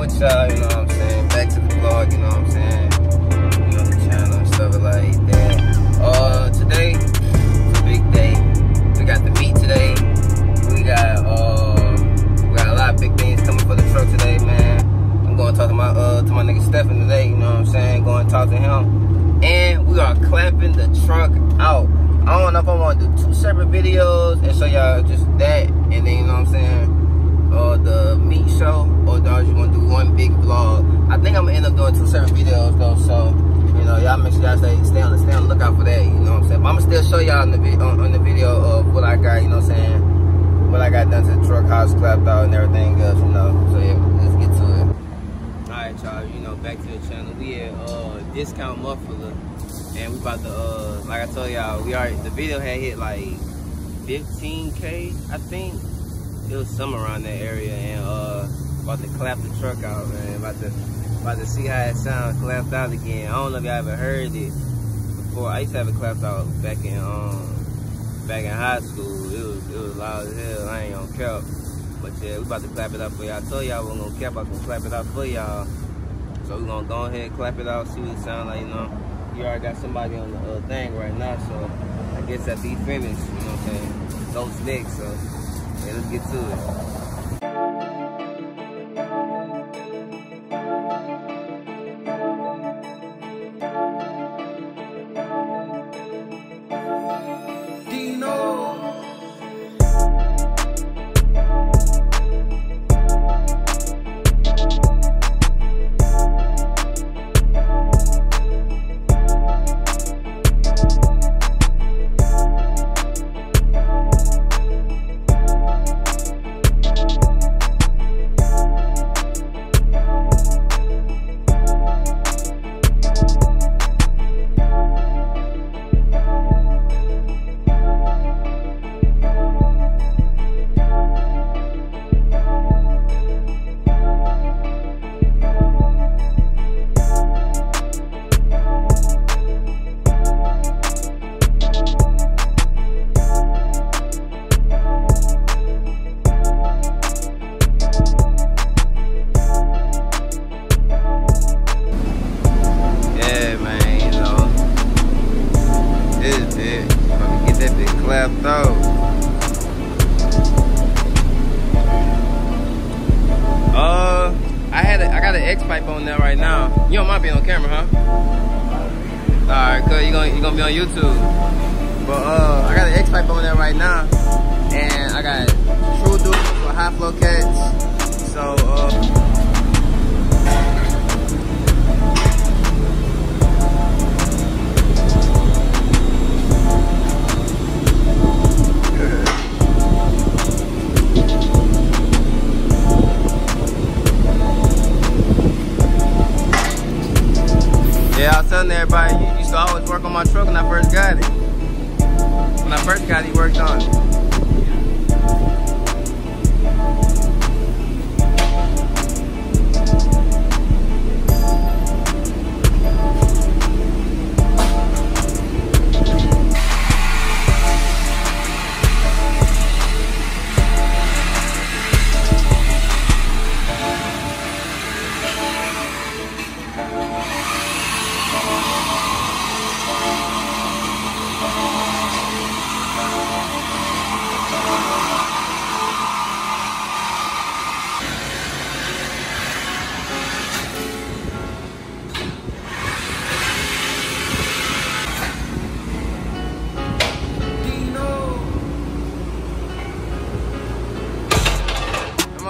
with y'all, you know what I'm saying? Back to the vlog, you know what I'm saying? You know, the channel and stuff like that. Uh, today, it's a big day. We got the meet today. We got, uh, we got a lot of big things coming for the truck today, man. I'm going to talk to my, uh, to my nigga Stefan today, you know what I'm saying? Going to talk to him. And we are clamping the truck out. I don't know if I want to do two separate videos and show y'all just that, and then, you know what I'm saying? Uh, the meet show or do I just want to do one big vlog. I think I'm gonna end up doing two separate videos though, so you know y'all make sure y'all stay stay on the stay on the lookout for that. You know what I'm saying? But I'm gonna still show y'all in the on, on, the video of what I got. You know what I'm saying? What I got done to the truck, house clapped out, and everything else. You know, so yeah, let's get to it. All right, y'all. You know, back to the channel. We at uh, discount muffler, and we about to uh, like I told y'all, we already the video had hit like 15k, I think it was somewhere around that area and uh about to clap the truck out man. About to about to see how it sounds clapped out again. I don't know if y'all ever heard it before. I used to have it clapped out back in um back in high school. It was it was loud as hell. I ain't gonna cap. But yeah we about to clap it out for y'all. I told y'all we are gonna cap. I can clap it out for y'all. So we're gonna go ahead and clap it out see what it sounds like you know. You already got somebody on the uh, thing right now so i guess that be finished you know what i'm saying? Those next so let's get to it. on there right now. You don't mind being on camera, huh? Alright, cuz you're gonna, you gonna be on YouTube. But uh, I got an X-Pipe on there right now. And I got True Duals for high flow cats. So uh,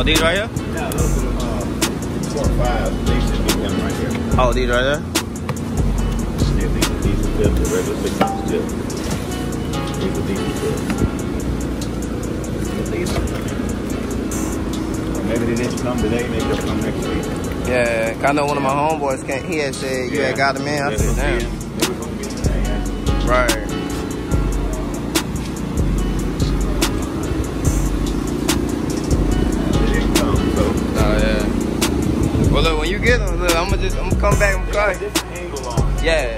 Oh, these right here? Yeah, those are uh, four or five. They should be them right here. Oh, these right there? Yeah, these are diesel tips, the regular six ounce. These are diesel tips. Maybe they didn't come today, maybe they'll come next week. Yeah, I know one of my homeboys came. He had said you had got them in. I That's said, damn. They they were gonna be today, actually. Right. Get them, look, I'm gonna just, I'm gonna come back and They call got you. different angle on it. Yeah.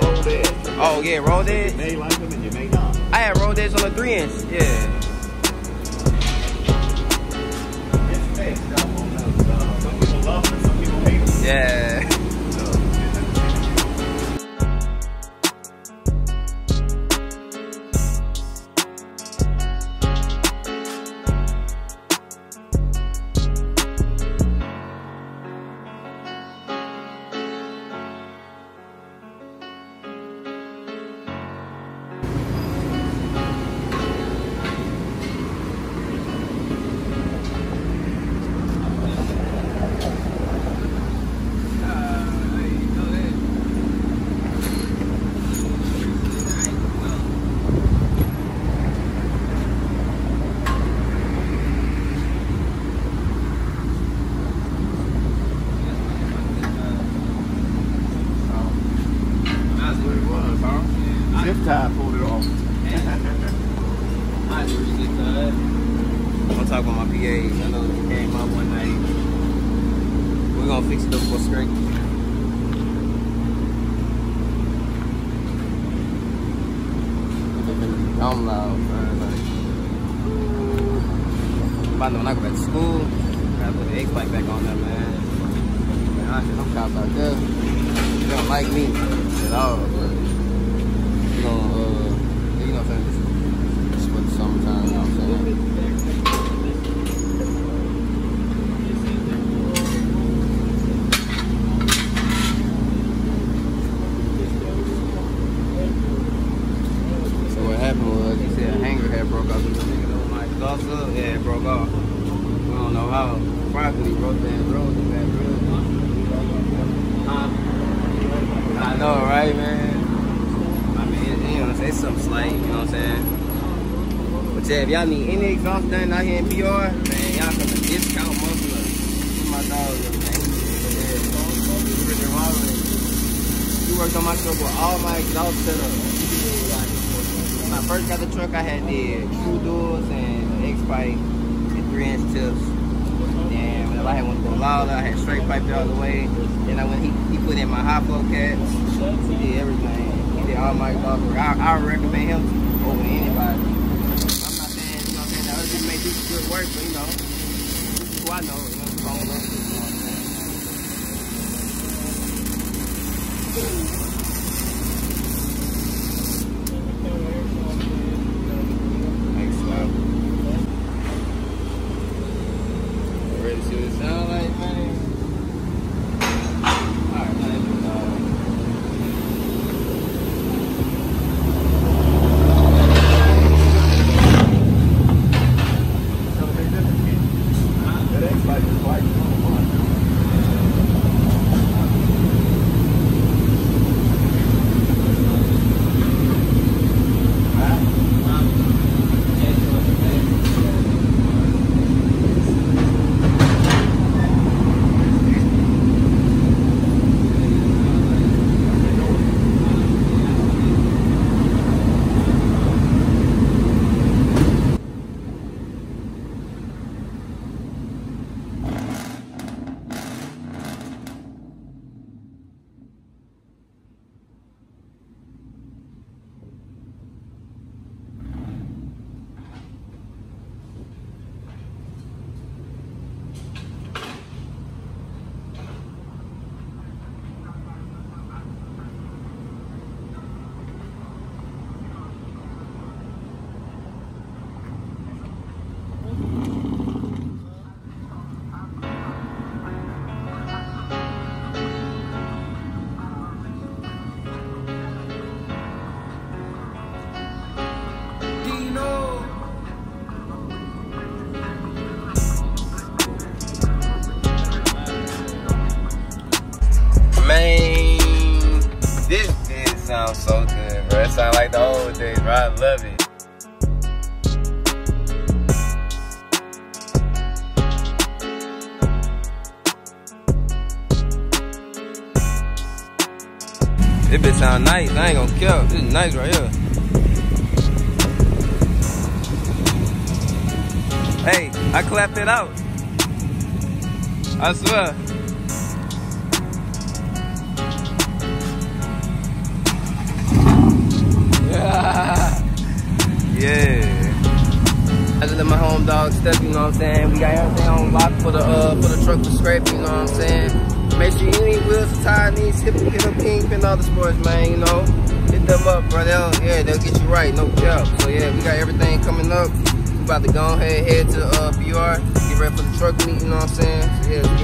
Oh yeah, roll You may like them and you may not. I had roll edge on the three inch. Yeah. I'm loud, man. Like, about when I go back to school, I gotta put the X pipe back on there, man. Man, I I'm cops out there. They don't like me at all, but you know, uh, you know what I'm saying? Just, just for the summertime, you know what I'm saying? So what happened was, he said a hanger had broke off. He was thinking, oh my gloves up. Yeah, it broke off. We don't know how. Probably broke that road, that road. Huh? I know, right, man? I mean, you know, it's something slight, you know what I'm saying? But yeah, if y'all need any exhaust done out here in PR, man, y'all come to discount muffler. My dog, man. He worked on my truck with all my exhaust setup. When I first got the truck, I had the true duals and X pipe and three inch tips. Then when Lawler, I had straight piped all the other way. Then I went, he, he put in my high flow cats. He did everything. He did all my work. I, I recommend him over anybody. I'm not saying, you know what I'm saying, the other people may do good work, but you know, who I know, you know, it's all those people, you know what I'm saying? Thanks, man. Ready to see what it sound like, man? Alright, man. Uh, That I love it. This bitch sound nice. I ain't gonna kill. This is nice right here. Hey, I clapped it out. I swear. Dog step, you know what I'm saying? We got everything on lock for the uh for the truck to scrape, you know what I'm saying? Make sure you need wheels to tie needs, hip hit up King Pin other sports, man, you know. Hit them up, bro. They'll yeah, they'll get you right, no doubt. So yeah, we got everything coming up. We about to go ahead, head to uh PR, get ready for the truck meet, you know what I'm saying? So yeah.